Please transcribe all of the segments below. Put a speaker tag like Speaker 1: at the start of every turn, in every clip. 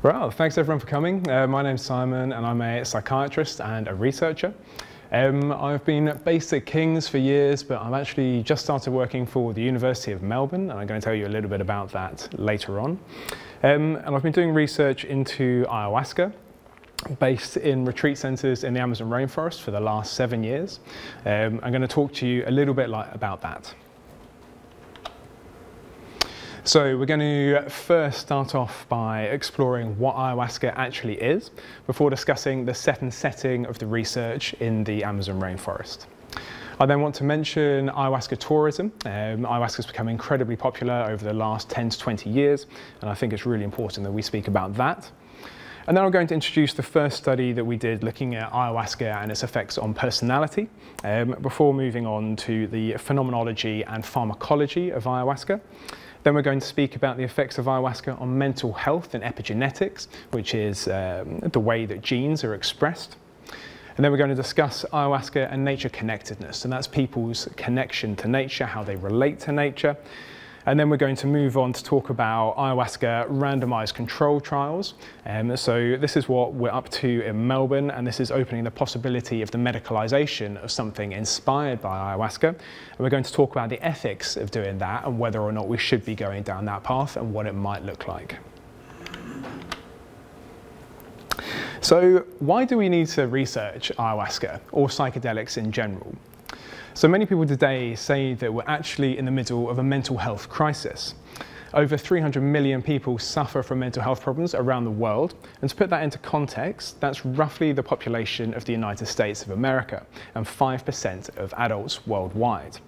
Speaker 1: Well, thanks everyone for coming. Uh, my name's Simon and I'm a psychiatrist and a researcher. Um, I've been at King's for years, but I've actually just started working for the University of Melbourne, and I'm going to tell you a little bit about that later on. Um, and I've been doing research into ayahuasca, based in retreat centres in the Amazon rainforest for the last seven years. Um, I'm going to talk to you a little bit like, about that. So we're going to first start off by exploring what ayahuasca actually is before discussing the set and setting of the research in the Amazon rainforest. I then want to mention ayahuasca tourism. Um, ayahuasca has become incredibly popular over the last 10 to 20 years, and I think it's really important that we speak about that. And then I'm going to introduce the first study that we did looking at ayahuasca and its effects on personality, um, before moving on to the phenomenology and pharmacology of ayahuasca. Then we're going to speak about the effects of ayahuasca on mental health and epigenetics, which is um, the way that genes are expressed. And then we're going to discuss ayahuasca and nature connectedness, and that's people's connection to nature, how they relate to nature. And then we're going to move on to talk about ayahuasca randomized control trials. Um, so this is what we're up to in Melbourne, and this is opening the possibility of the medicalization of something inspired by ayahuasca. And we're going to talk about the ethics of doing that and whether or not we should be going down that path and what it might look like. So why do we need to research ayahuasca or psychedelics in general? So many people today say that we're actually in the middle of a mental health crisis. Over 300 million people suffer from mental health problems around the world. And to put that into context, that's roughly the population of the United States of America and 5% of adults worldwide.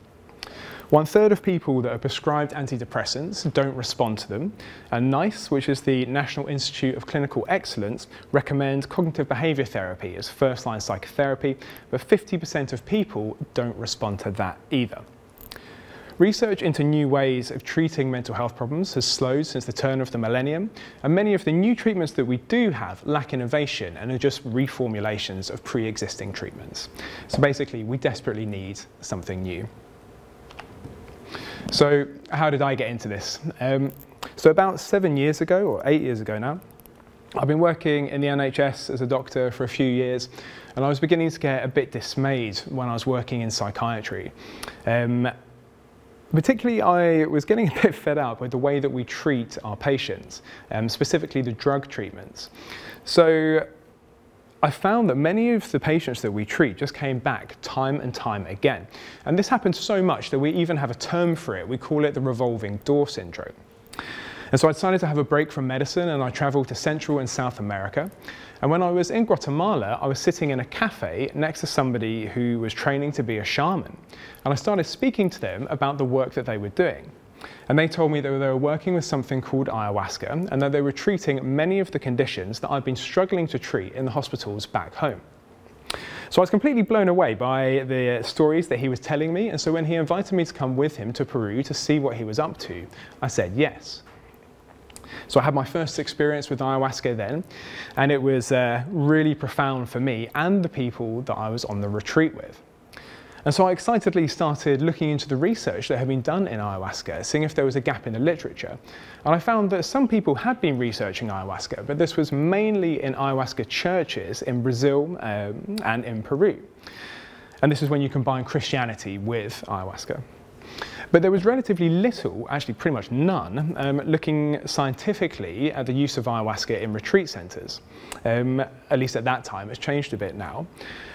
Speaker 1: One third of people that are prescribed antidepressants don't respond to them, and NICE, which is the National Institute of Clinical Excellence, recommend cognitive behaviour therapy as first-line psychotherapy, but 50% of people don't respond to that either. Research into new ways of treating mental health problems has slowed since the turn of the millennium, and many of the new treatments that we do have lack innovation and are just reformulations of pre-existing treatments. So basically, we desperately need something new. So how did I get into this? Um, so about seven years ago, or eight years ago now, I've been working in the NHS as a doctor for a few years, and I was beginning to get a bit dismayed when I was working in psychiatry. Um, particularly, I was getting a bit fed up with the way that we treat our patients, um, specifically the drug treatments. So I found that many of the patients that we treat just came back time and time again. And this happens so much that we even have a term for it. We call it the revolving door syndrome. And so I decided to have a break from medicine and I traveled to Central and South America. And when I was in Guatemala, I was sitting in a cafe next to somebody who was training to be a shaman. And I started speaking to them about the work that they were doing. And they told me that they were working with something called ayahuasca and that they were treating many of the conditions that I'd been struggling to treat in the hospitals back home. So I was completely blown away by the stories that he was telling me. And so when he invited me to come with him to Peru to see what he was up to, I said yes. So I had my first experience with ayahuasca then, and it was uh, really profound for me and the people that I was on the retreat with. And so I excitedly started looking into the research that had been done in ayahuasca, seeing if there was a gap in the literature. And I found that some people had been researching ayahuasca, but this was mainly in ayahuasca churches in Brazil um, and in Peru. And this is when you combine Christianity with ayahuasca. But there was relatively little, actually pretty much none, um, looking scientifically at the use of ayahuasca in retreat centres. Um, at least at that time, it's changed a bit now.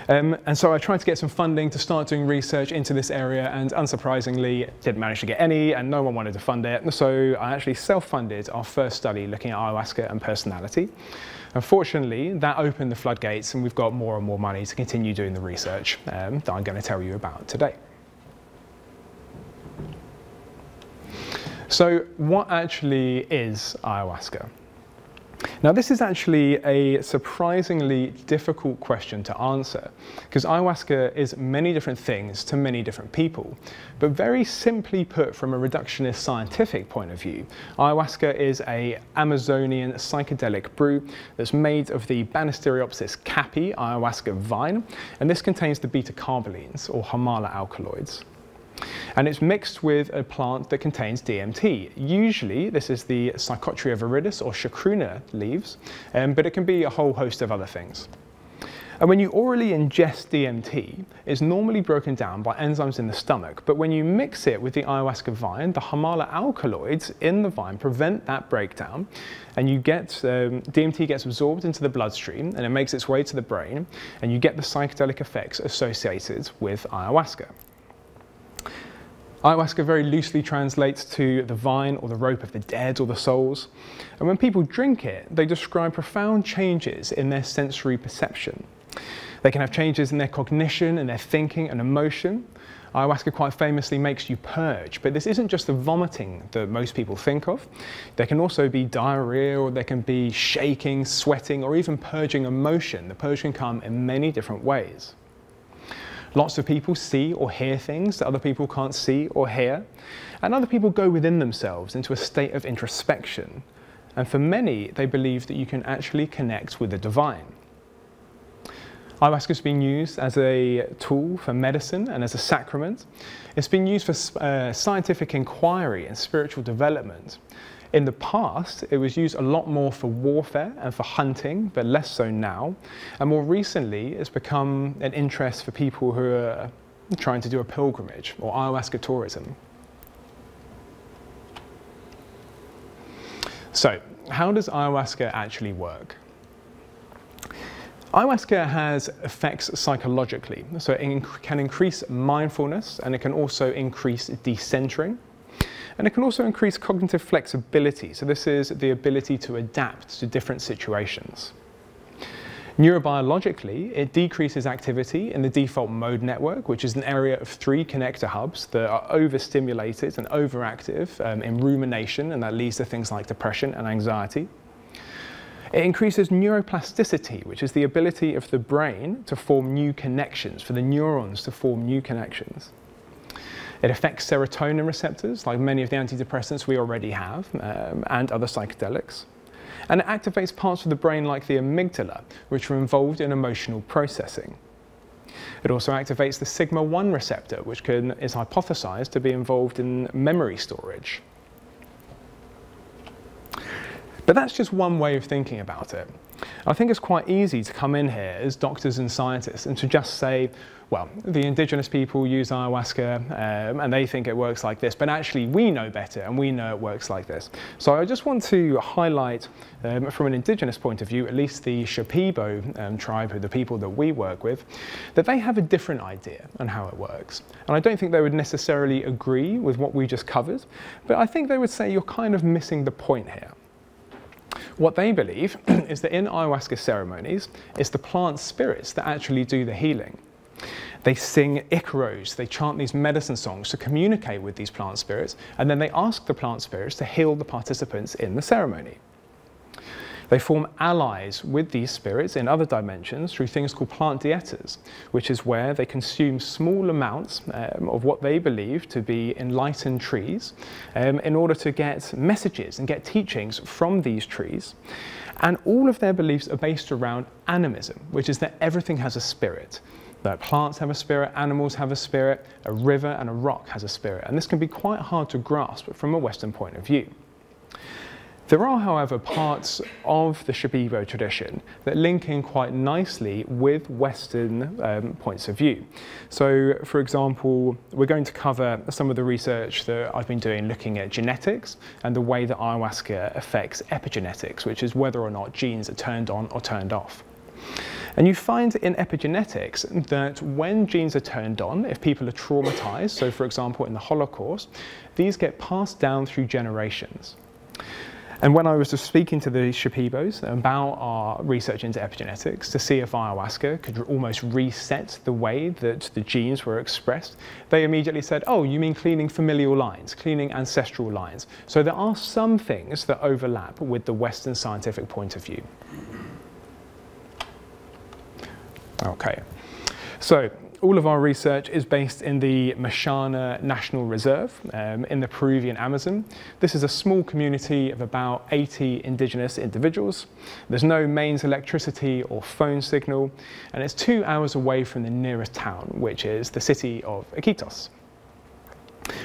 Speaker 1: Um, and so I tried to get some funding to start doing research into this area and unsurprisingly didn't manage to get any and no one wanted to fund it. So I actually self-funded our first study looking at ayahuasca and personality. Unfortunately, that opened the floodgates and we've got more and more money to continue doing the research um, that I'm going to tell you about today. So what actually is ayahuasca? Now this is actually a surprisingly difficult question to answer because ayahuasca is many different things to many different people. But very simply put from a reductionist scientific point of view, ayahuasca is a Amazonian psychedelic brew that's made of the Banisteriopsis caapi ayahuasca vine and this contains the beta carbolines or Harmala alkaloids. And it's mixed with a plant that contains DMT. Usually, this is the Psychotria viridis or chacruna leaves, um, but it can be a whole host of other things. And when you orally ingest DMT, it's normally broken down by enzymes in the stomach, but when you mix it with the ayahuasca vine, the harmala alkaloids in the vine prevent that breakdown, and you get um, DMT gets absorbed into the bloodstream and it makes its way to the brain, and you get the psychedelic effects associated with ayahuasca. Ayahuasca very loosely translates to the vine or the rope of the dead or the souls. And when people drink it, they describe profound changes in their sensory perception. They can have changes in their cognition and their thinking and emotion. Ayahuasca quite famously makes you purge, but this isn't just the vomiting that most people think of. There can also be diarrhea, or there can be shaking, sweating, or even purging emotion. The purge can come in many different ways. Lots of people see or hear things that other people can't see or hear, and other people go within themselves into a state of introspection. And for many, they believe that you can actually connect with the divine. Ayahuasca has been used as a tool for medicine and as a sacrament. It's been used for uh, scientific inquiry and spiritual development. In the past, it was used a lot more for warfare and for hunting, but less so now. And more recently, it's become an interest for people who are trying to do a pilgrimage or ayahuasca tourism. So, how does ayahuasca actually work? Ayahuasca has effects psychologically, so it can increase mindfulness and it can also increase decentering. And it can also increase cognitive flexibility. So this is the ability to adapt to different situations. Neurobiologically, it decreases activity in the default mode network, which is an area of three connector hubs that are overstimulated and overactive um, in rumination, and that leads to things like depression and anxiety. It increases neuroplasticity, which is the ability of the brain to form new connections, for the neurons to form new connections. It affects serotonin receptors, like many of the antidepressants we already have, um, and other psychedelics. And it activates parts of the brain like the amygdala, which are involved in emotional processing. It also activates the sigma-1 receptor, which can, is hypothesized to be involved in memory storage. But that's just one way of thinking about it. I think it's quite easy to come in here as doctors and scientists and to just say, well, the indigenous people use ayahuasca um, and they think it works like this, but actually we know better and we know it works like this. So I just want to highlight um, from an indigenous point of view, at least the Shipibo um, tribe, who the people that we work with, that they have a different idea on how it works. And I don't think they would necessarily agree with what we just covered, but I think they would say you're kind of missing the point here. What they believe is that in ayahuasca ceremonies, it's the plant spirits that actually do the healing. They sing icaros, they chant these medicine songs to communicate with these plant spirits, and then they ask the plant spirits to heal the participants in the ceremony. They form allies with these spirits in other dimensions through things called plant dietas, which is where they consume small amounts um, of what they believe to be enlightened trees um, in order to get messages and get teachings from these trees. And all of their beliefs are based around animism, which is that everything has a spirit that plants have a spirit, animals have a spirit, a river and a rock has a spirit. And this can be quite hard to grasp from a Western point of view. There are, however, parts of the Shipibo tradition that link in quite nicely with Western um, points of view. So, for example, we're going to cover some of the research that I've been doing looking at genetics and the way that ayahuasca affects epigenetics, which is whether or not genes are turned on or turned off. And you find in epigenetics that when genes are turned on, if people are traumatized, so for example in the Holocaust, these get passed down through generations. And when I was just speaking to the Shipibos about our research into epigenetics to see if ayahuasca could almost reset the way that the genes were expressed, they immediately said, oh, you mean cleaning familial lines, cleaning ancestral lines. So there are some things that overlap with the Western scientific point of view. Okay, so all of our research is based in the Mashana National Reserve um, in the Peruvian Amazon. This is a small community of about 80 indigenous individuals. There's no mains electricity or phone signal, and it's two hours away from the nearest town, which is the city of Iquitos.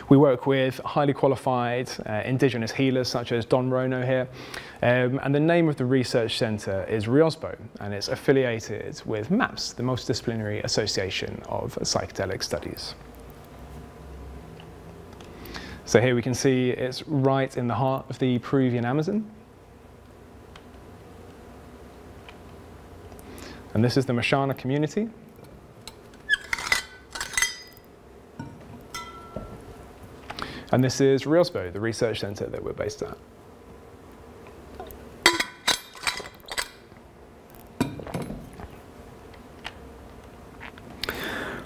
Speaker 1: We work with highly qualified uh, indigenous healers such as Don Rono here. Um, and the name of the research centre is RIOSBO and it's affiliated with MAPS, the Multidisciplinary Association of Psychedelic Studies. So here we can see it's right in the heart of the Peruvian Amazon. And this is the Mashana community. And this is RIOSBO, the research centre that we're based at.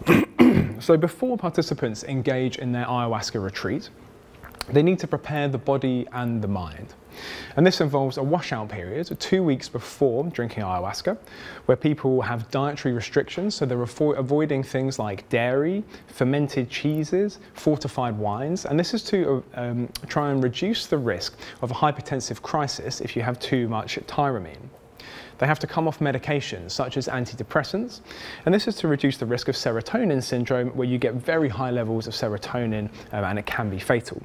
Speaker 1: so before participants engage in their ayahuasca retreat, they need to prepare the body and the mind. And this involves a washout period, two weeks before drinking ayahuasca, where people have dietary restrictions, so they're avoiding things like dairy, fermented cheeses, fortified wines, and this is to um, try and reduce the risk of a hypertensive crisis if you have too much tyramine. They have to come off medications such as antidepressants, and this is to reduce the risk of serotonin syndrome, where you get very high levels of serotonin um, and it can be fatal.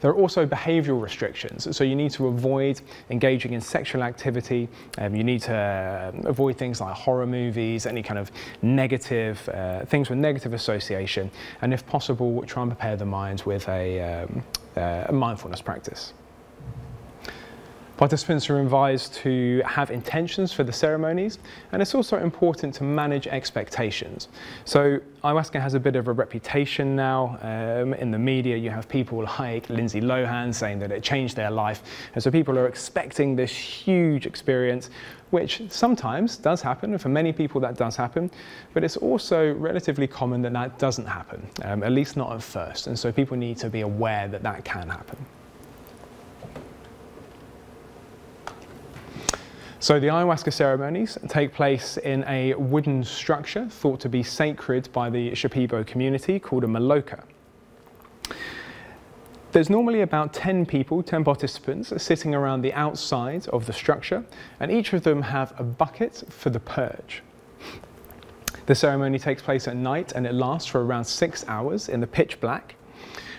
Speaker 1: There are also behavioural restrictions, so you need to avoid engaging in sexual activity. Um, you need to um, avoid things like horror movies, any kind of negative uh, things with negative association, and if possible, try and prepare the mind with a, um, uh, a mindfulness practice. Participants are advised to have intentions for the ceremonies, and it's also important to manage expectations. So ayahuasca has a bit of a reputation now um, in the media. You have people like Lindsay Lohan saying that it changed their life, and so people are expecting this huge experience, which sometimes does happen, and for many people that does happen, but it's also relatively common that that doesn't happen, um, at least not at first, and so people need to be aware that that can happen. So the ayahuasca ceremonies take place in a wooden structure thought to be sacred by the Shipibo community called a maloka. There's normally about 10 people, 10 participants, sitting around the outside of the structure, and each of them have a bucket for the purge. The ceremony takes place at night and it lasts for around six hours in the pitch black.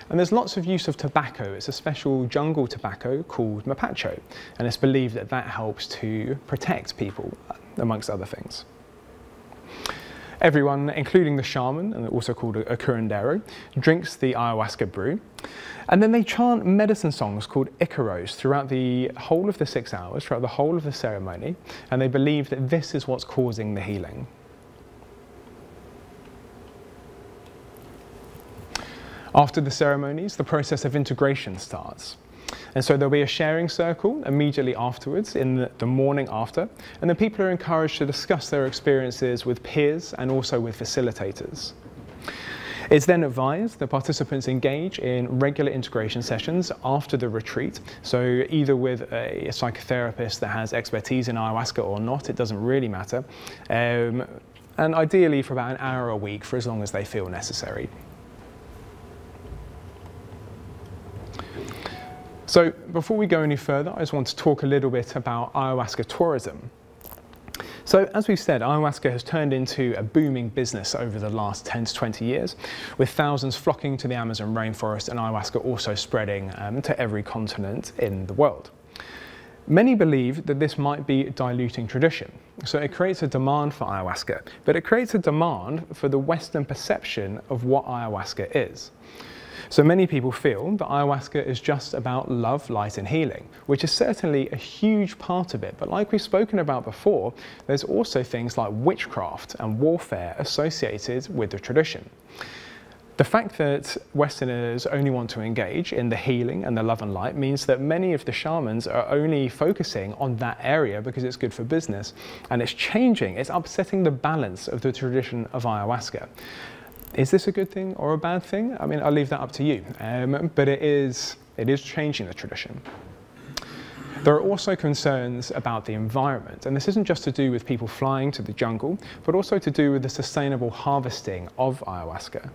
Speaker 1: And there's lots of use of tobacco. It's a special jungle tobacco called mapacho, and it's believed that that helps to protect people, amongst other things. Everyone, including the shaman, and also called a, curandero, drinks the ayahuasca brew. And then they chant medicine songs called Icaros throughout the whole of the six hours, throughout the whole of the ceremony. And they believe that this is what's causing the healing. After the ceremonies, the process of integration starts. And so there'll be a sharing circle immediately afterwards in the, the, morning after, and then people are encouraged to discuss their experiences with peers and also with facilitators. It's then advised that participants engage in regular integration sessions after the retreat. So either with a, a psychotherapist that has expertise in ayahuasca or not, it doesn't really matter. Um, and ideally for about an hour a week for as long as they feel necessary. So before we go any further, I just want to talk a little bit about ayahuasca tourism. So as we've said, ayahuasca has turned into a booming business over the last 10 to 20 years, with thousands flocking to the Amazon rainforest and ayahuasca also spreading um, to every continent in the world. Many believe that this might be diluting tradition. So it creates a demand for ayahuasca, but it creates a demand for the Western perception of what ayahuasca is. So many people feel that ayahuasca is just about love, light, and healing, which is certainly a huge part of it. But like we've spoken about before, there's also things like witchcraft and warfare associated with the tradition. The fact that Westerners only want to engage in the healing and the love and light means that many of the shamans are only focusing on that area because it's good for business. And it's changing, it's upsetting the balance of the tradition of ayahuasca. Is this a good thing or a bad thing? I mean, I'll leave that up to you. Um, but it is, it is changing the tradition. There are also concerns about the environment, and this isn't just to do with people flying to the jungle, but also to do with the sustainable harvesting of ayahuasca.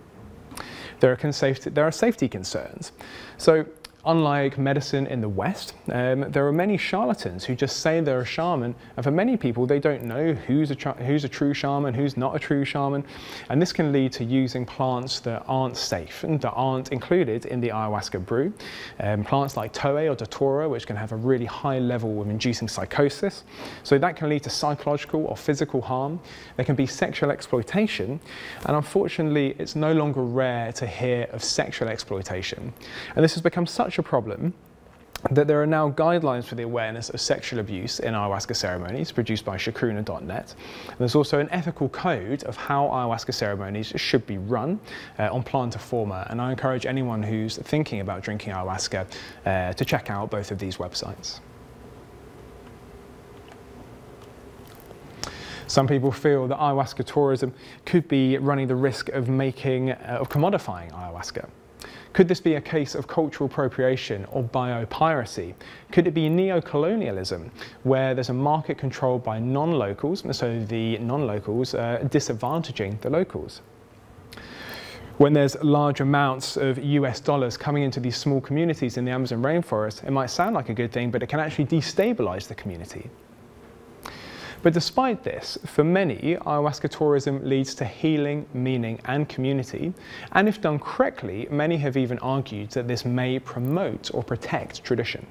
Speaker 1: There are, safety, there are safety concerns. So Unlike medicine in the West, um, there are many charlatans who just say they're a shaman, and for many people, they don't know who's a, who's a true shaman, who's not a true shaman, and this can lead to using plants that aren't safe and that aren't included in the ayahuasca brew. Um, plants like Toé or Datura, which can have a really high level of inducing psychosis, so that can lead to psychological or physical harm. There can be sexual exploitation, and unfortunately, it's no longer rare to hear of sexual exploitation. And this has become such such a problem that there are now guidelines for the awareness of sexual abuse in ayahuasca ceremonies produced by chacruna.net. And there's also an ethical code of how ayahuasca ceremonies should be run uh, on Plantiforma. And I encourage anyone who's thinking about drinking ayahuasca uh, to check out both of these websites. Some people feel that ayahuasca tourism could be running the risk of making, uh, of commodifying ayahuasca. Could this be a case of cultural appropriation or biopiracy? Could it be neo-colonialism, where there's a market controlled by non-locals, so the non-locals uh, disadvantaging the locals? when there's large amounts of US dollars coming into these small communities in the Amazon rainforest, it might sound like a good thing, but it can actually destabilize the community. But despite this, for many, ayahuasca tourism leads to healing, meaning, and community. And if done correctly, many have even argued that this may promote or protect tradition.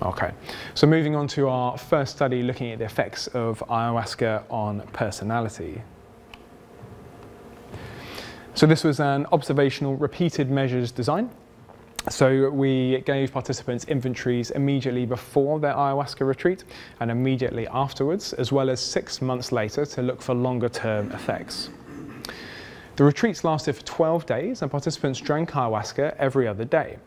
Speaker 1: Okay, so moving on to our first study looking at the effects of ayahuasca on personality. So this was an observational repeated measures design so we gave participants inventories immediately before their ayahuasca retreat and immediately afterwards, as well as six months later to look for longer term effects. The retreats lasted for 12 days and participants drank ayahuasca every other day.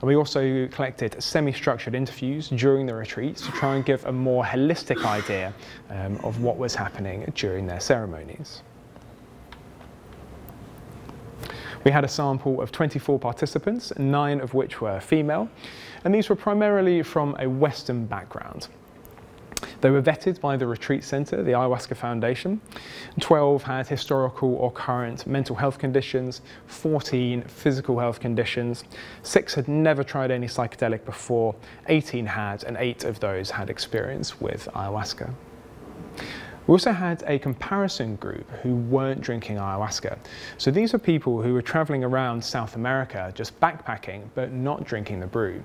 Speaker 1: And we also collected semi-structured interviews during the retreats to try and give a more holistic idea um, of what was happening during their ceremonies. We had a sample of 24 participants, nine of which were female, and these were primarily from a Western background. They were vetted by the Retreat Center, the Ayahuasca Foundation. 12 had historical or current mental health conditions, 14 physical health conditions, 6 had never tried any psychedelic before, 18 had, and 8 of those had experience with ayahuasca. We also had a comparison group who weren't drinking ayahuasca. So these are people who were traveling around South America just backpacking but not drinking the brew.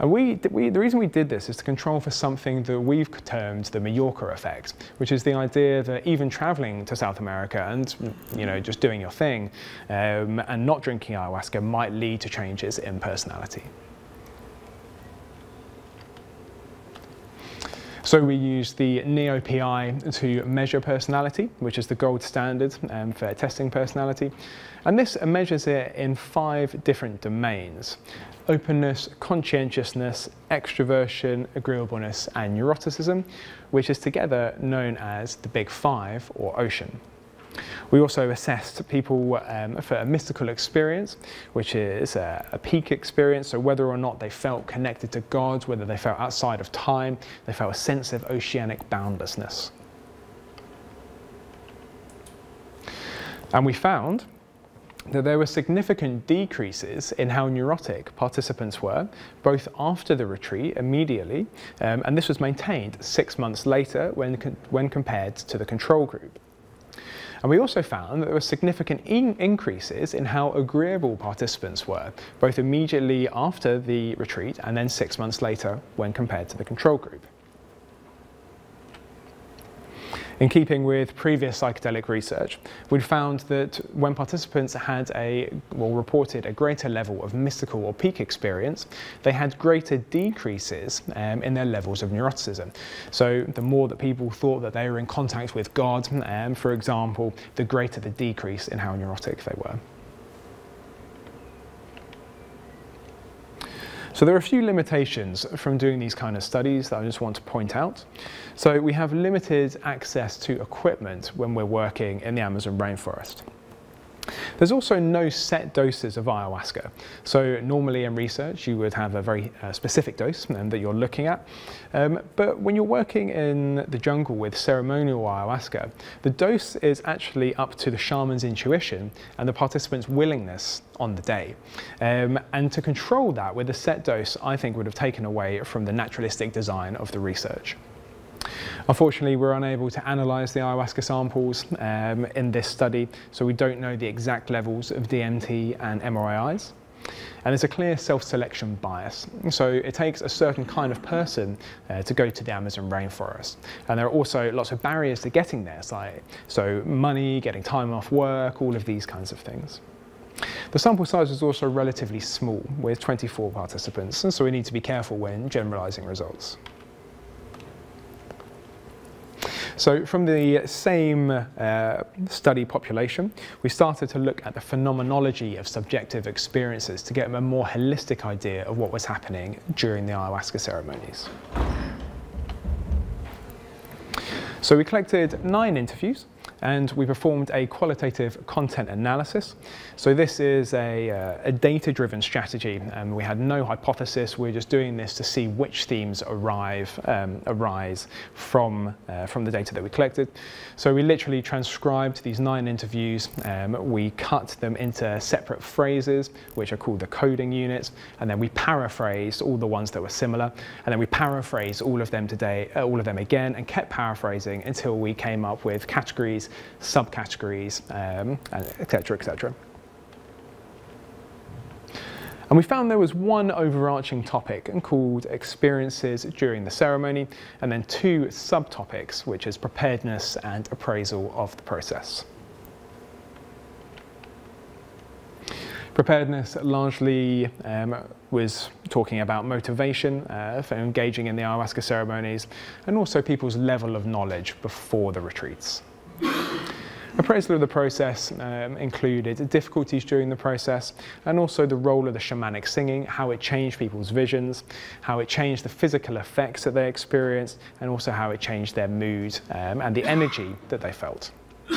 Speaker 1: And we, we, the reason we did this is to control for something that we've termed the Mallorca effect, which is the idea that even traveling to South America and you know, just doing your thing um, and not drinking ayahuasca might lead to changes in personality. So we use the NeoPI to measure personality, which is the gold standard um, for testing personality. And this measures it in five different domains. Openness, conscientiousness, extroversion, agreeableness, and neuroticism, which is together known as the Big Five or OCEAN. We also assessed people um, for a mystical experience, which is a, a, peak experience, so whether or not they felt connected to God, whether they felt outside of time, they felt a sense of oceanic boundlessness. And we found that there were significant decreases in how neurotic participants were, both after the retreat immediately, um, and this was maintained six months later when, when compared to the control group. And we also found that there were significant in increases in how agreeable participants were, both immediately after the retreat and then six months later when compared to the control group. In keeping with previous psychedelic research, we found that when participants had a, well, reported a greater level of mystical or peak experience, they had greater decreases um, in their levels of neuroticism. So the more that people thought that they were in contact with God, um, for example, the greater the decrease in how neurotic they were. So there are a few limitations from doing these kind of studies that I just want to point out. So we have limited access to equipment when we're working in the Amazon rainforest. There's also no set doses of ayahuasca. So normally in research, you would have a very uh, specific dose um, that you're looking at. Um, but when you're working in the jungle with ceremonial ayahuasca, the dose is actually up to the shaman's intuition and the participant's willingness on the day. Um, and to control that with a set dose, I think would have taken away from the naturalistic design of the research. Unfortunately, we're unable to analyse the ayahuasca samples um, in this study, so we don't know the exact levels of DMT and MAOIs. And there's a clear self-selection bias. So it takes a certain kind of person uh, to go to the Amazon rainforest. And there are also lots of barriers to getting there, so, so money, getting time off work, all of these kinds of things. The sample size was also relatively small, with 24 participants, and so we need to be careful when generalising results. So from the same uh, study population, we started to look at the phenomenology of subjective experiences to get a more holistic idea of what was happening during the ayahuasca ceremonies. So we collected nine interviews and we performed a qualitative content analysis. So this is a, uh, a data-driven strategy, and we had no hypothesis. We are just doing this to see which themes arrive, um, arise from, uh, from the data that we collected. So we literally transcribed these nine interviews. Um, we cut them into separate phrases, which are called the coding units, and then we paraphrased all the ones that were similar, and then we paraphrased all of them today, uh, all of them again, and kept paraphrasing until we came up with categories subcategories, um, etc., etc. And we found there was one overarching topic and called experiences during the ceremony, and then two subtopics, which is preparedness and appraisal of the process. Preparedness largely um, was talking about motivation uh, for engaging in the ayahuasca ceremonies and also people's level of knowledge before the retreats. Appraisal of the process um, included difficulties during the process and also the role of the shamanic singing, how it changed people's visions, how it changed the physical effects that they experienced, and also how it changed their mood um, and the energy that they felt.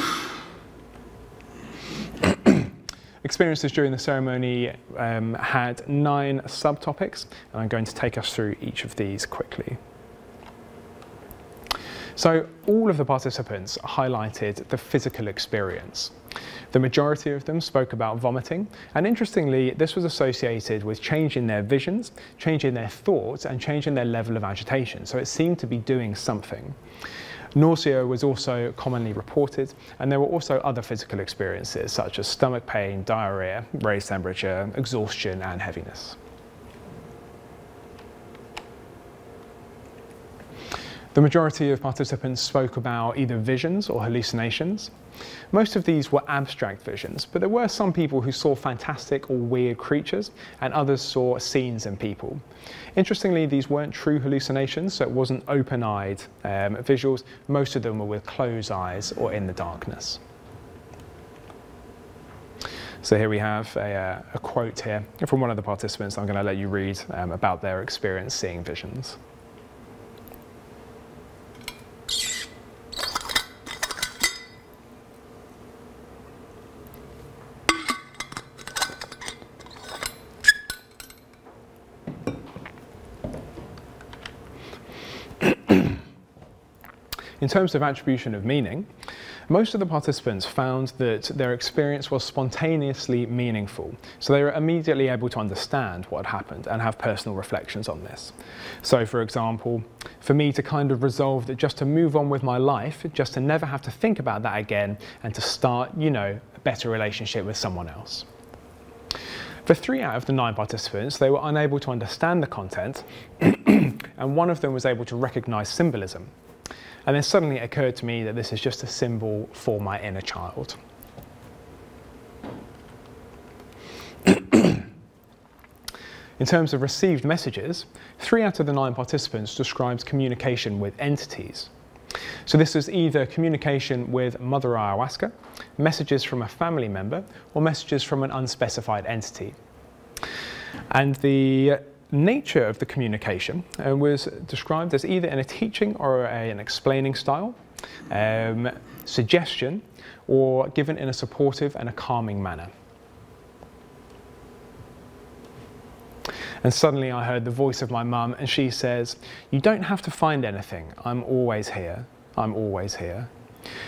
Speaker 1: Experiences during the ceremony um, had nine subtopics, and I'm going to take us through each of these quickly. So all of the participants highlighted the physical experience. The majority of them spoke about vomiting, and interestingly, this was associated with changing their visions, changing their thoughts, and changing their level of agitation. So it seemed to be doing something. Nausea was also commonly reported, and there were also other physical experiences such as stomach pain, diarrhea, raised temperature, exhaustion, and heaviness. The majority of participants spoke about either visions or hallucinations. Most of these were abstract visions, but there were some people who saw fantastic or weird creatures, and others saw scenes and people. Interestingly, these weren't true hallucinations, so it wasn't open-eyed um, visuals. Most of them were with closed eyes or in the darkness. So here we have a, uh, a quote here from one of the participants. I'm going to let you read um, about their experience seeing visions. In terms of attribution of meaning, most of the participants found that their experience was spontaneously meaningful, so they were immediately able to understand what happened and have personal reflections on this. So for example, for me to kind of resolve that just to move on with my life, just to never have to think about that again and to start, you know, a better relationship with someone else. For three out of the nine participants, they were unable to understand the content, and one of them was able to recognize symbolism. And then suddenly it occurred to me that this is just a symbol for my inner child. In terms of received messages, three out of the nine participants described communication with entities. So this was either communication with Mother Ayahuasca, messages from a family member, or messages from an unspecified entity. And the nature of the communication uh, was described as either in a teaching or a, an explaining style. um, suggestion, or given in a supportive and a calming manner. And suddenly I heard the voice of my mum, and she says, You don't have to find anything. I'm always here. I'm always here.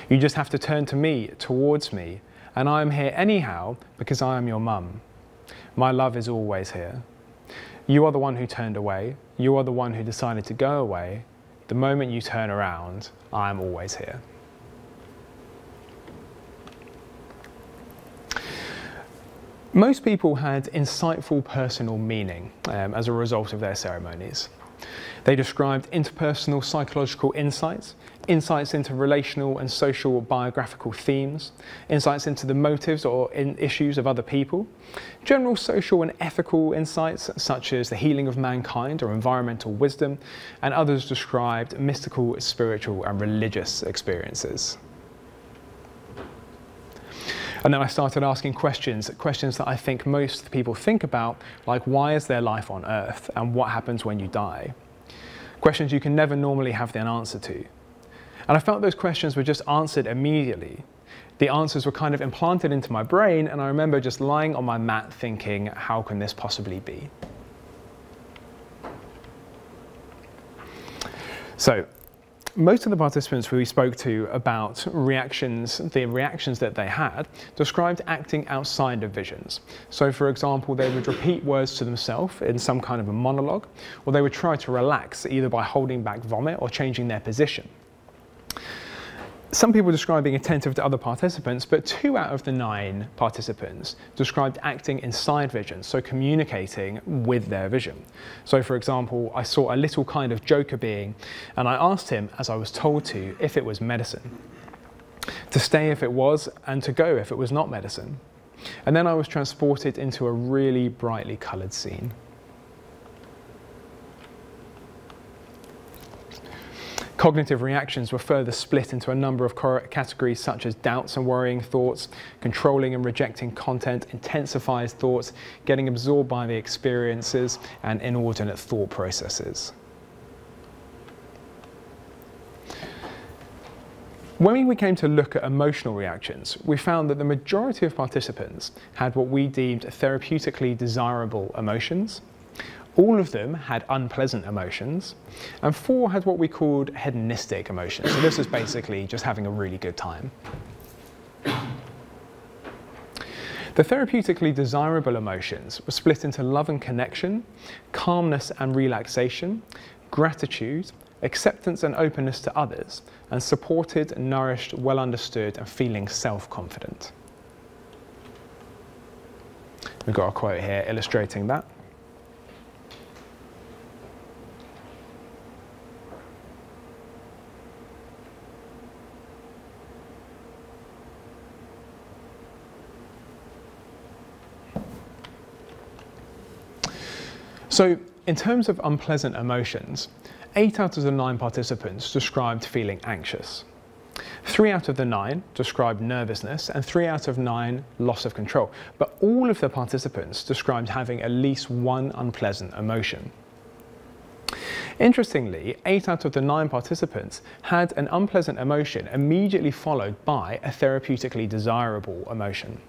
Speaker 1: You just have to turn to me, towards me, and I am here anyhow because I am your mum. My love is always here. You are the one who turned away. You are the one who decided to go away. The moment you turn around, I am always here. Most people had insightful personal meaning um, as a result of their ceremonies. They described interpersonal psychological insights, insights into relational and social biographical themes, insights into the motives or issues of other people, general social and ethical insights such as the healing of mankind or environmental wisdom, and others described mystical, spiritual and religious experiences. And then I started asking questions, questions that I think most people think about, like why is there life on Earth and what happens when you die? Questions you can never normally have an answer to. And I felt those questions were just answered immediately. The answers were kind of implanted into my brain, and I remember just lying on my mat thinking, how can this possibly be? So most of the participants we spoke to about reactions, the reactions that they had, described acting outside of visions. So for example, they would repeat words to themselves in some kind of a monologue, or they would try to relax either by holding back vomit or changing their position some people describe being attentive to other participants, but two out of the nine participants described acting inside vision, so communicating with their vision. So for example, I saw a little kind of joker being, and I asked him, as I was told to, if it was medicine. To stay if it was, and to go if it was not medicine. And then I was transported into a really brightly coloured scene. Cognitive reactions were further split into a number of categories such as doubts and worrying thoughts, controlling and rejecting content, intensifies thoughts, getting absorbed by the experiences, and inordinate thought processes. When we came to look at emotional reactions, we found that the majority of participants had what we deemed therapeutically desirable emotions, all of them had unpleasant emotions, and four had what we called hedonistic emotions. So this was basically just having a really good time. The therapeutically desirable emotions were split into love and connection, calmness and relaxation, gratitude, acceptance and openness to others, and supported, nourished, well understood, and feeling self-confident. We've got a quote here illustrating that. So in terms of unpleasant emotions, eight out of the nine participants described feeling anxious. Three out of the nine described nervousness and three out of nine loss of control. But all of the participants described having at least one unpleasant emotion. Interestingly, eight out of the nine participants had an unpleasant emotion immediately followed by a therapeutically desirable emotion.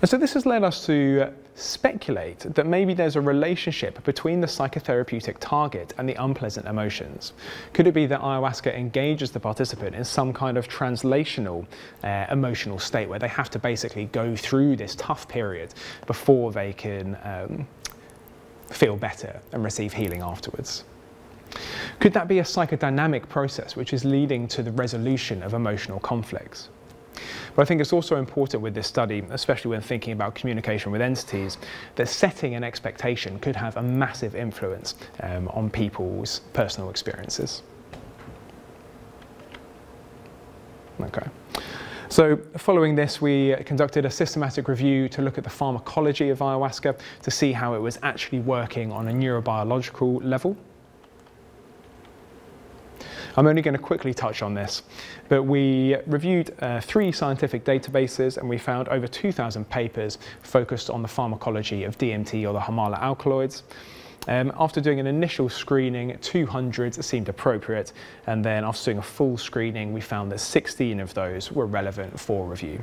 Speaker 1: And so this has led us to speculate that maybe there's a relationship between the psychotherapeutic target and the unpleasant emotions. Could it be that ayahuasca engages the participant in some kind of translational uh, emotional state where they have to basically go through this tough period before they can um, feel better and receive healing afterwards? Could that be a psychodynamic process which is leading to the resolution of emotional conflicts? But I think it's also important with this study, especially when thinking about communication with entities, that setting an expectation could have a massive influence um, on people's personal experiences. Okay. So following this, we conducted a systematic review to look at the pharmacology of ayahuasca to see how it was actually working on a neurobiological level. I'm only going to quickly touch on this, but we reviewed uh, three scientific databases and we found over 2,000 papers focused on the pharmacology of DMT or the Harmala alkaloids. Um, after doing an initial screening, 200 seemed appropriate, and then after doing a full screening, we found that 16 of those were relevant for review.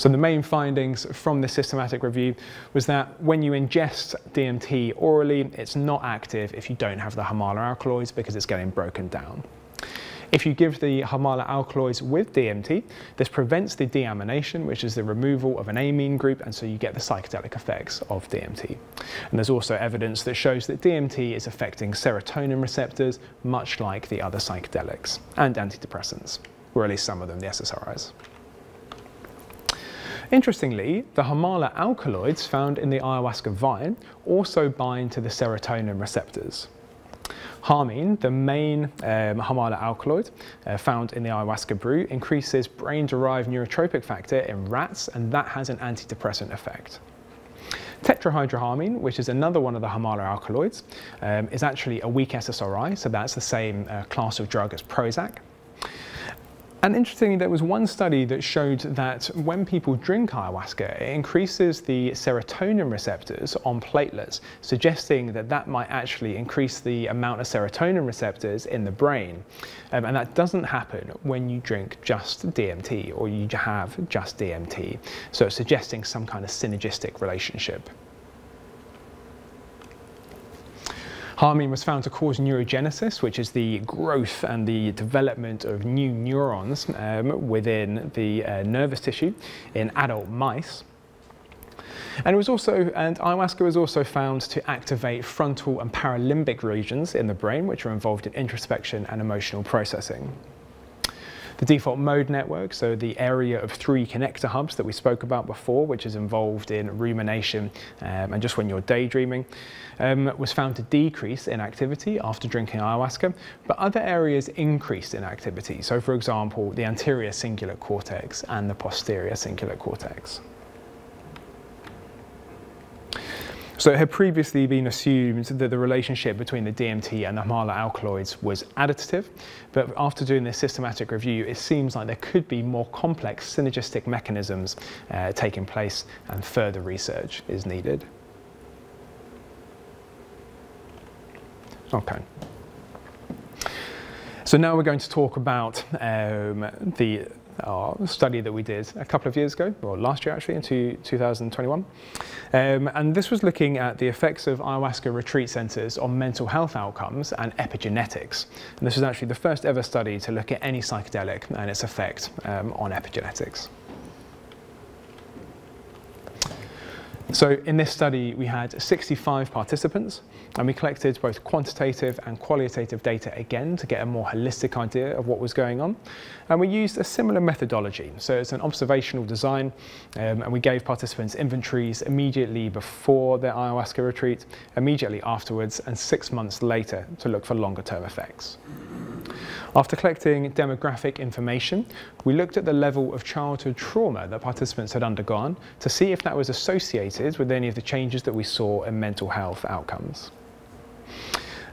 Speaker 1: So the main findings from this systematic review was that when you ingest DMT orally, it's not active if you don't have the Harmala alkaloids because it's getting broken down. If you give the Harmala alkaloids with DMT, this prevents the deamination, which is the removal of an amine group, and so you get the psychedelic effects of DMT. And there's also evidence that shows that DMT is affecting serotonin receptors, much like the other psychedelics and antidepressants, or at least some of them, the SSRIs. Interestingly, the Harmala alkaloids found in the ayahuasca vine also bind to the serotonin receptors. Harmine, the main um, Harmala alkaloid uh, found in the ayahuasca brew, increases brain-derived neurotrophic factor in rats, and that has an antidepressant effect. Tetrahydroharmine, which is another one of the Harmala alkaloids, um, is actually a weak SSRI, so that's the same uh, class of drug as Prozac. And interestingly, there was one study that showed that when people drink ayahuasca, it increases the serotonin receptors on platelets, suggesting that that might actually increase the amount of serotonin receptors in the brain. Um, and that doesn't happen when you drink just DMT or you have just DMT. So it's suggesting some kind of synergistic relationship. Harmine was found to cause neurogenesis, which is the growth and the development of new neurons um, within the uh, nervous tissue in adult mice. And it was also, and ayahuasca was also found to activate frontal and paralimbic regions in the brain, which are involved in introspection and emotional processing. The default mode network, so the area of three connector hubs that we spoke about before, which is involved in rumination um, and just when you're daydreaming, um, was found to decrease in activity after drinking ayahuasca, but other areas increased in activity. So for example, the anterior cingulate cortex and the posterior cingulate cortex. So it had previously been assumed that the relationship between the DMT and the Harmala alkaloids was additive, but after doing this systematic review, it seems like there could be more complex synergistic mechanisms uh, taking place and further research is needed. Okay. So now we're going to talk about um, the our study that we did a couple of years ago, or last year actually, into 2021. Um, and this was looking at the effects of ayahuasca retreat centres on mental health outcomes and epigenetics. And this was actually the first ever study to look at any psychedelic and its effect um, on epigenetics. So in this study, we had 65 participants and we collected both quantitative and qualitative data again to get a more holistic idea of what was going on. And we used a similar methodology. So it's an observational design um, and we gave participants inventories immediately before their ayahuasca retreat, immediately afterwards, and six months later to look for longer term effects. After collecting demographic information, we looked at the level of childhood trauma that participants had undergone to see if that was associated with any of the changes that we saw in mental health outcomes.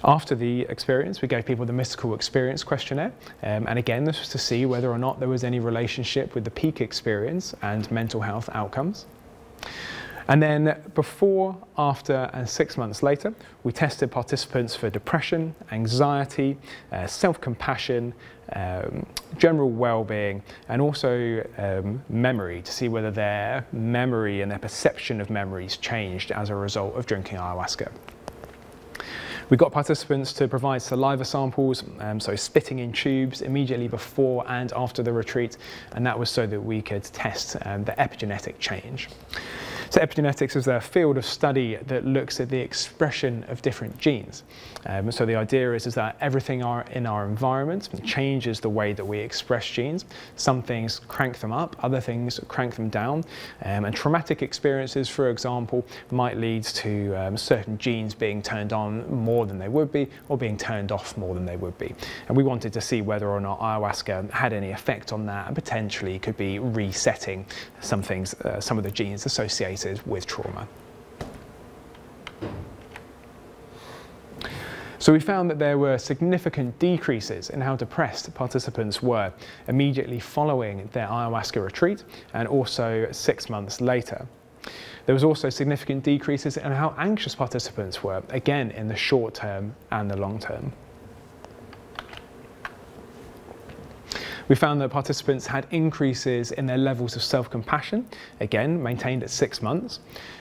Speaker 1: After the experience, we gave people the mystical experience questionnaire. Um, and again, this was to see whether or not there was any relationship with the peak experience and mental health outcomes. And then before, after, and six months later, we tested participants for depression, anxiety, uh, self-compassion, um, general well-being, and also um, memory to see whether their memory and their perception of memories changed as a result of drinking ayahuasca. We got participants to provide saliva samples, um, so spitting in tubes immediately before and after the retreat, and that was so that we could test um, the epigenetic change. So epigenetics is a field of study that looks at the expression of different genes. Um, so the idea is, is that everything in our environment changes the way that we express genes. Some things crank them up, other things crank them down. Um, and traumatic experiences, for example, might lead to um, certain genes being turned on more than they would be or being turned off more than they would be. And we wanted to see whether or not ayahuasca had any effect on that and potentially could be resetting some things, uh, some of the genes associated with trauma. So we found that there were significant decreases in how depressed participants were immediately following their ayahuasca retreat and also six months later. There was also significant decreases in how anxious participants were, again in the short term and the long term. We found that participants had increases in their levels of self-compassion, again maintained at six months,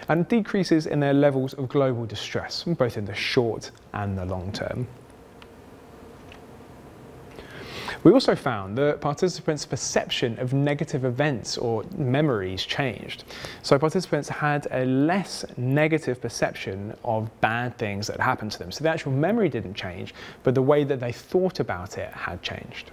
Speaker 1: and decreases in their levels of global distress, both in the short and the long term. We also found that participants' perception of negative events or memories changed. So participants had a less negative perception of bad things that happened to them. So the actual memory didn't change, but the way that they thought about it had changed.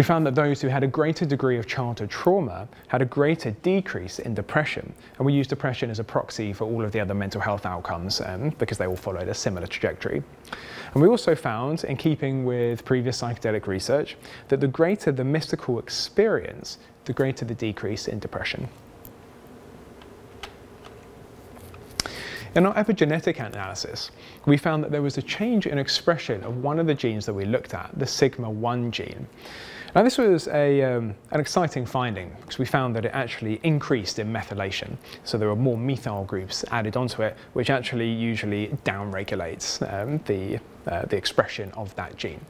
Speaker 1: We found that those who had a greater degree of childhood trauma had a greater decrease in depression. And we use depression as a proxy for all of the other mental health outcomes um, because they all followed a similar trajectory. And we also found, in keeping with previous psychedelic research, that the greater the mystical experience, the greater the decrease in depression. In our epigenetic analysis, we found that there was a change in expression of one of the genes that we looked at, the sigma-1 gene. Now this was a, um, an exciting finding because we found that it actually increased in methylation. So there were more methyl groups added onto it, which actually usually downregulates um, the uh, the expression of that gene.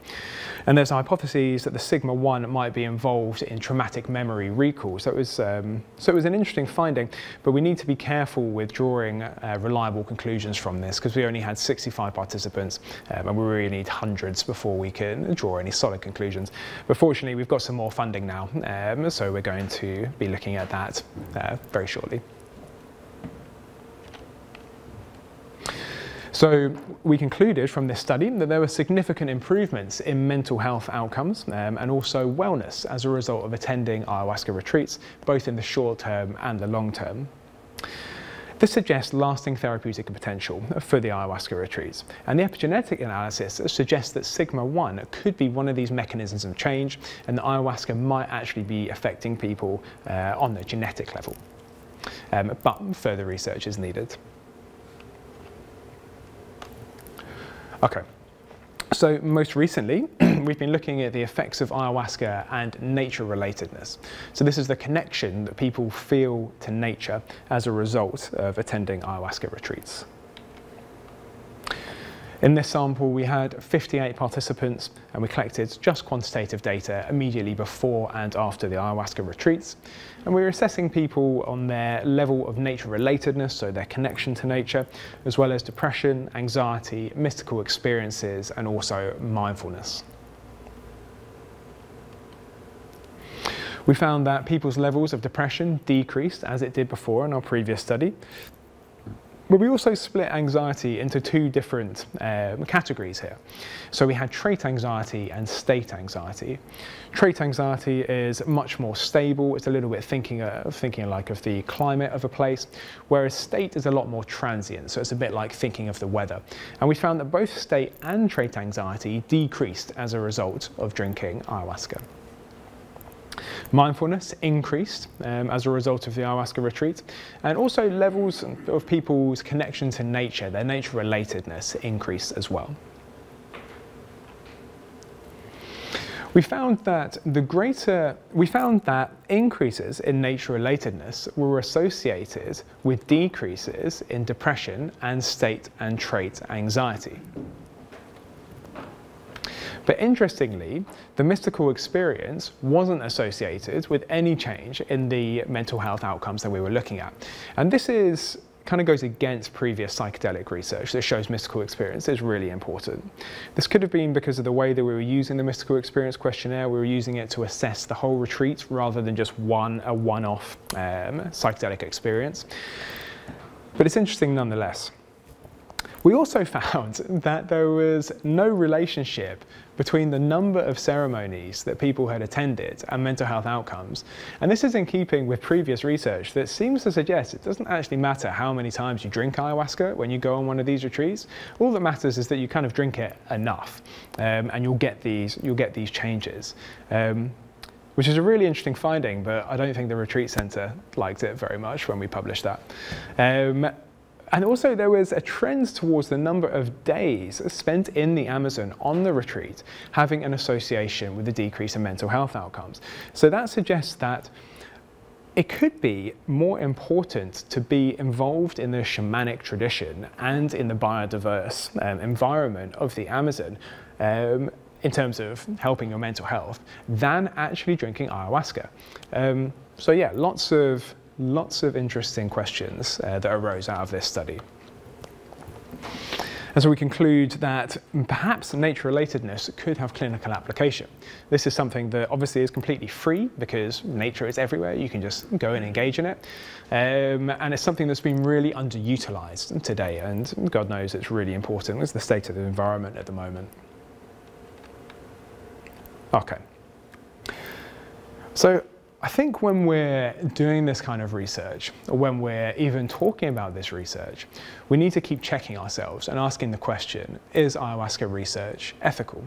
Speaker 1: And there's hypotheses that the sigma-1 might be involved in traumatic memory recall. So it was, um, so it was an interesting finding, but we need to be careful with drawing uh, reliable conclusions from this because we only had 65 participants um, and we really need hundreds before we can draw any solid conclusions. But fortunately, we've got some more funding now, um, so we're going to be looking at that uh, very shortly. So we concluded from this study that there were significant improvements in mental health outcomes um, and also wellness as a result of attending ayahuasca retreats, both in the short term and the long term. This suggests lasting therapeutic potential for the ayahuasca retreats. And the epigenetic analysis suggests that sigma-1 could be one of these mechanisms of change and that ayahuasca might actually be affecting people uh, on the genetic level. Um, but further research is needed. Okay. So most recently, we've been looking at the effects of ayahuasca and nature relatedness. So this is the connection that people feel to nature as a result of attending ayahuasca retreats. In this sample, we had 58 participants and we collected just quantitative data immediately before and after the ayahuasca retreats. And we were assessing people on their level of nature relatedness, so their connection to nature, as well as depression, anxiety, mystical experiences, and also mindfulness. We found that people's levels of depression decreased as it did before in our previous study, but we also split anxiety into two different um, categories here. So we had trait anxiety and state anxiety. Trait anxiety is much more stable. It's a little bit thinking of, thinking like of the climate of a place, whereas state is a lot more transient. So it's a bit like thinking of the weather. And we found that both state and trait anxiety decreased as a result of drinking ayahuasca. Mindfulness increased um, as a result of the ayahuasca retreat, and also levels of people's connection to nature, their nature relatedness increased as well. We found that the greater, we found that increases in nature relatedness were associated with decreases in depression and state and trait anxiety. But interestingly, the mystical experience wasn't associated with any change in the mental health outcomes that we were looking at. And this is kind of goes against previous psychedelic research that shows mystical experience is really important. This could have been because of the way that we were using the mystical experience questionnaire. We were using it to assess the whole retreat rather than just one a one-off um, psychedelic experience. But it's interesting nonetheless. We also found that there was no relationship between the number of ceremonies that people had attended and mental health outcomes. And this is in keeping with previous research that seems to suggest it doesn't actually matter how many times you drink ayahuasca when you go on one of these retreats. All that matters is that you kind of drink it enough um, and you'll get these, you'll get these changes. Um, which is a really interesting finding, but I don't think the retreat centre liked it very much when we published that. Um, and also there was a trend towards the number of days spent in the Amazon on the retreat having an association with a decrease in mental health outcomes. So that suggests that it could be more important to be involved in the shamanic tradition and in the biodiverse um, environment of the Amazon um, in terms of helping your mental health than actually drinking ayahuasca. Um, so yeah, lots of lots of interesting questions uh, that arose out of this study. And so we conclude that perhaps nature relatedness could have clinical application. This is something that obviously is completely free because nature is everywhere. You can just go and engage in it. Um, and it's something that's been really underutilized today. And God knows it's really important. It's the state of the environment at the moment. Okay. So I think when we're doing this kind of research, or when we're even talking about this research, we need to keep checking ourselves and asking the question, is ayahuasca research ethical?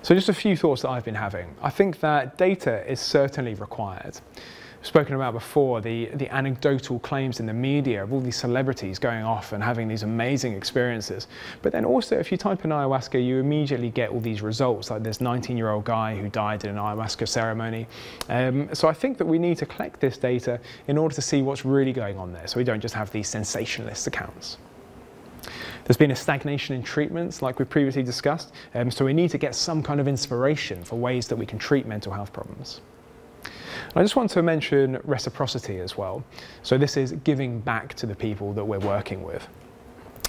Speaker 1: So just a few thoughts that I've been having. I think that data is certainly required spoken about before, the, the anecdotal claims in the media of all these celebrities going off and having these amazing experiences. But then also, if you type in ayahuasca, you immediately get all these results, like this 19-year-old guy who died in an ayahuasca ceremony. Um, so I think that we need to collect this data in order to see what's really going on there, so we don't just have these sensationalist accounts. There's been a stagnation in treatments, like we previously discussed, um, so we need to get some kind of inspiration for ways that we can treat mental health problems. I just want to mention reciprocity as well. So this is giving back to the people that we're working with.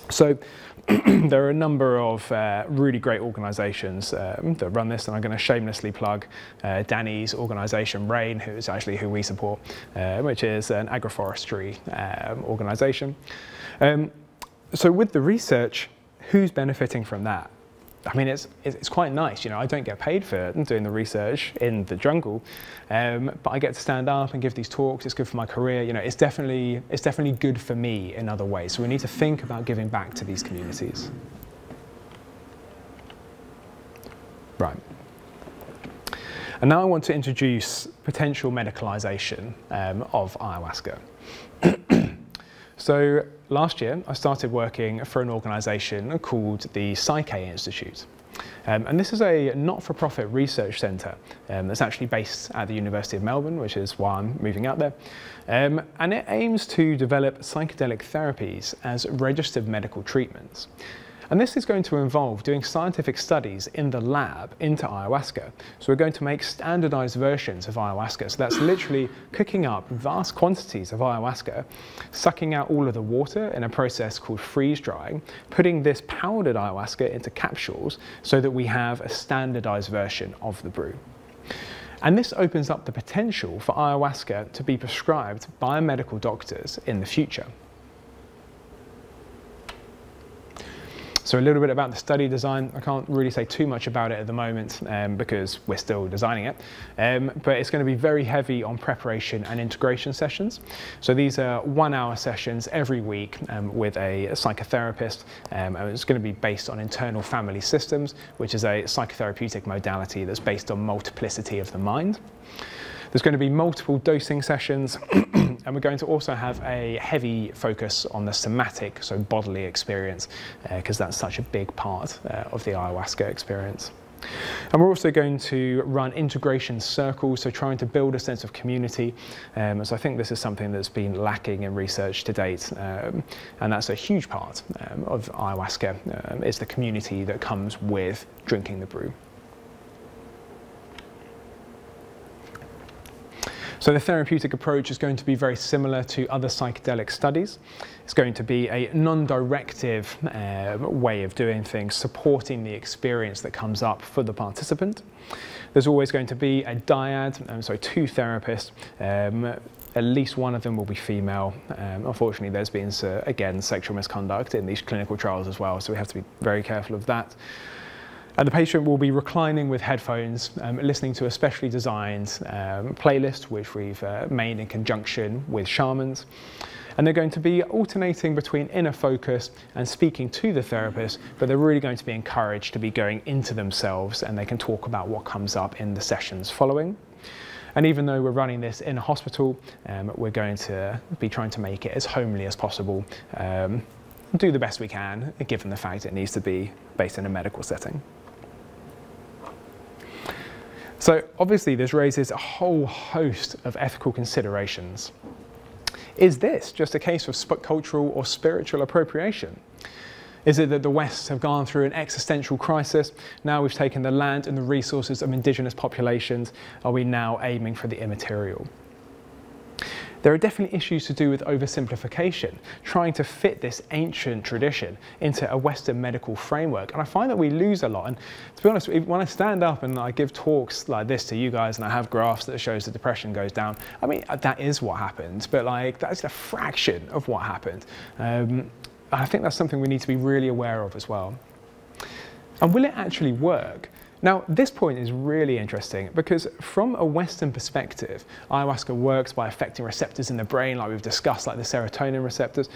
Speaker 1: So there are a number of uh, really great organisations um, that run this, and I'm going to shamelessly plug uh, Danny's organisation, RAIN, who is actually who we support, uh, which is an agroforestry um, organisation. Um, so with the research, who's benefiting from that? I mean, it's, it's quite nice, you know, I don't get paid for it doing the research in the jungle, um, but I get to stand up and give these talks, it's good for my career, you know, it's definitely, it's definitely good for me in other ways. So we need to think about giving back to these communities. Right. And now I want to introduce potential medicalization um, of ayahuasca. So last year, I started working for an organisation called the Psychae Institute. Um, and this is a not-for-profit research centre um, that's actually based at the University of Melbourne, which is why I'm moving out there. Um, and it aims to develop psychedelic therapies as registered medical treatments. And this is going to involve doing scientific studies in the lab into ayahuasca. So we're going to make standardized versions of ayahuasca. So that's literally cooking up vast quantities of ayahuasca, sucking out all of the water in a process called freeze drying, putting this powdered ayahuasca into capsules so that we have a standardized version of the brew. And this opens up the potential for ayahuasca to be prescribed by medical doctors in the future. So a little bit about the study design. I can't really say too much about it at the moment um, because we're still designing it, um, but it's going to be very heavy on preparation and integration sessions. So these are one hour sessions every week um, with a psychotherapist um, and it's going to be based on internal family systems, which is a psychotherapeutic modality that's based on multiplicity of the mind. There's going to be multiple dosing sessions, and we're going to also have a heavy focus on the somatic, so bodily experience, because uh, that's such a big part uh, of the ayahuasca experience. And we're also going to run integration circles, so trying to build a sense of community. Um, so I think this is something that's been lacking in research to date, um, and that's a huge part um, of ayahuasca, um, is the community that comes with drinking the brew. So the therapeutic approach is going to be very similar to other psychedelic studies. It's going to be a non-directive uh, way of doing things, supporting the experience that comes up for the participant. There's always going to be a dyad, um, so two therapists, um, at least one of them will be female. Um, unfortunately, there's been, uh, again, sexual misconduct in these clinical trials as well, so we have to be very careful of that. And the patient will be reclining with headphones, um, listening to a specially designed um, playlist, which we've uh, made in conjunction with shamans. And they're going to be alternating between inner focus and speaking to the therapist, but they're really going to be encouraged to be going into themselves and they can talk about what comes up in the sessions following. And even though we're running this in a hospital, um, we're going to be trying to make it as homely as possible, um, do the best we can, given the fact it needs to be based in a medical setting. So obviously this raises a whole host of ethical considerations. Is this just a case of cultural or spiritual appropriation? Is it that the West have gone through an existential crisis? Now we've taken the land and the resources of indigenous populations. Are we now aiming for the immaterial? There are definitely issues to do with oversimplification, trying to fit this ancient tradition into a Western medical framework. And I find that we lose a lot. And to be honest, when I stand up and I give talks like this to you guys and I have graphs that shows the depression goes down, I mean, that is what happened, but like that's a fraction of what happened. Um, I think that's something we need to be really aware of as well. And will it actually work? Now, this point is really interesting because from a Western perspective, ayahuasca works by affecting receptors in the brain, like we've discussed, like the serotonin receptors.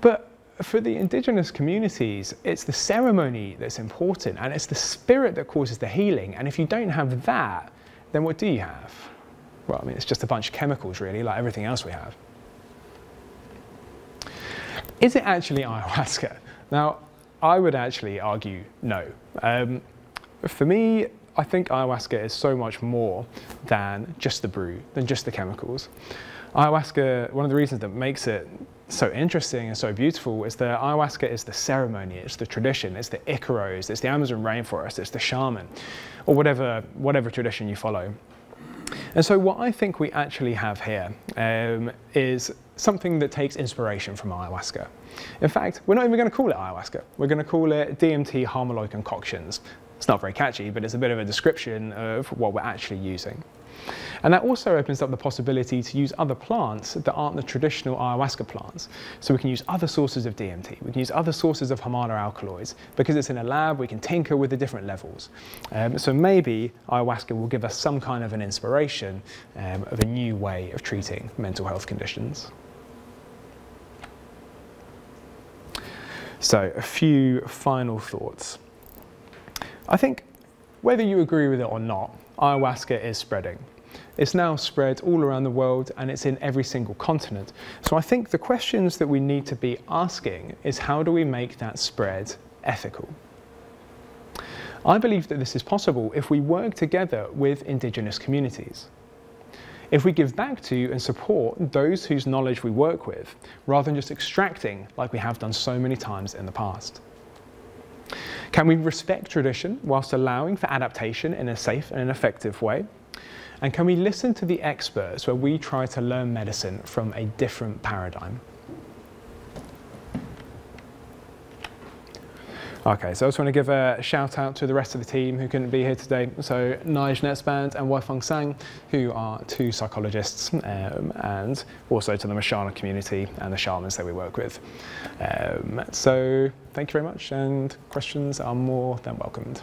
Speaker 1: But for the indigenous communities, it's the ceremony that's important and it's the spirit that causes the healing. And if you don't have that, then what do you have? Well, I mean, it's just a bunch of chemicals, really, like everything else we have. Is it actually ayahuasca? Now, I would actually argue no. Um, for me, I think ayahuasca is so much more than just the brew, than just the chemicals. Ayahuasca, one of the reasons that makes it so interesting and so beautiful is that ayahuasca is the ceremony, it's the tradition, it's the Icaros, it's the Amazon rainforest, it's the shaman, or whatever, whatever tradition you follow. And so what I think we actually have here um, is something that takes inspiration from ayahuasca. In fact, we're not even going to call it ayahuasca. We're going to call it DMT Harmaloid concoctions. It's not very catchy, but it's a bit of a description of what we're actually using. And that also opens up the possibility to use other plants that aren't the traditional ayahuasca plants. So we can use other sources of DMT, we can use other sources of Harmala alkaloids. Because it's in a lab, we can tinker with the different levels. Um, so maybe ayahuasca will give us some kind of an inspiration um, of a new way of treating mental health conditions. So a few final thoughts. I think whether you agree with it or not, ayahuasca is spreading. It's now spread all around the world and it's in every single continent. So I think the questions that we need to be asking is how do we make that spread ethical? I believe that this is possible if we work together with indigenous communities. If we give back to and support those whose knowledge we work with, rather than just extracting like we have done so many times in the past. Can we respect tradition whilst allowing for adaptation in a safe and an effective way? And can we listen to the experts where we try to learn medicine from a different paradigm? Okay, so I just want to give a shout out to the rest of the team who couldn't be here today. So Nige Netzband and Wai Fung Tsang, who are two psychologists, um, and also to the Mashana community and the shamans that we work with. Um, so thank you very much, and questions are more than welcomed.